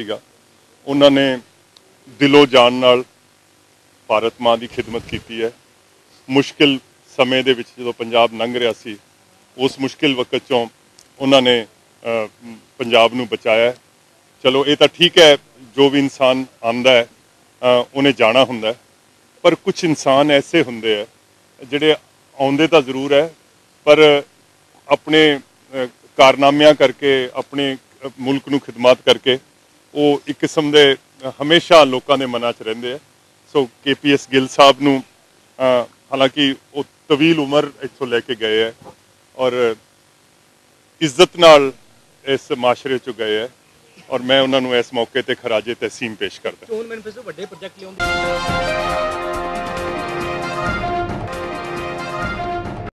ਸੀਗਾ। ਉਹਨਾਂ ਨੇ ਦਿਲੋਂ ਜਾਨ ਨਾਲ ਭਾਰਤ ਮਾਂ ਦੀ ਖਿਦਮਤ ਕੀਤੀ ਹੈ। ਮੁਸ਼ਕਿਲ ਸਮੇਂ ਦੇ ਵਿੱਚ ਜਦੋਂ ਪੰਜਾਬ ਲੰਘ ਰਿਹਾ ਸੀ, ਉਸ ਮੁਸ਼ਕਿਲ ਵਕਤ ਚੋਂ ਉਹਨਾਂ ਨੇ ਪੰਜਾਬ ਨੂੰ ਬਚਾਇਆ ਚਲੋ, ਇਹ ਤਾਂ ਠੀਕ ਹੈ, ਜੋ ਵੀ ਇਨਸਾਨ ਆਂਦਾ ਹੈ ਉਹਨੇ ਜਾਣਾ ਹੁੰਦਾ ਪਰ ਕੁਝ ਇਨਸਾਨ ਐਸੇ ਹੁੰਦੇ ਆ ਜਿਹੜੇ ਆਉਂਦੇ ਤਾਂ ਜ਼ਰੂਰ ਹੈ, ਪਰ ਆਪਣੇ ਕਾਰਨਾਮਿਆਂ ਕਰਕੇ, ਆਪਣੇ ਮੁਲਕ ਨੂੰ ਖਿਦਮਤ ਕਰਕੇ ਉਹ ਇੱਕ ਕਿਸਮ ਦੇ ਹਮੇਸ਼ਾ ਲੋਕਾਂ ਦੇ ਮਨਾਂ 'ਚ ਰਹਿੰਦੇ ਆ। ਸੋ ਕੇਪੀਐਸ ਗਿੱਲ ਸਾਹਿਬ ਨੂੰ ਹਾਲਾਂਕਿ ਉਹ ਤਵੀਲ ਉਮਰ ਇੱਥੋਂ ਲੈ ਕੇ ਗਏ ਹੈ ਔਰ ਇੱਜ਼ਤ ਨਾਲ ਇਸ ਮਾਸ਼ਰੇ 'ਚ ਗਏ ਹੈ ਔਰ ਮੈਂ ਉਹਨਾਂ ਨੂੰ ਇਸ ਮੌਕੇ ਤੇ ਖਰਾਜੇ ਤਹਿਸੀਮ ਪੇਸ਼ ਕਰਦਾ ਚੋਣ ਮੈਨੀਫੈਸਟੋ ਵੱਡੇ ਪ੍ਰੋਜੈਕਟ ਲਿਆਉਣ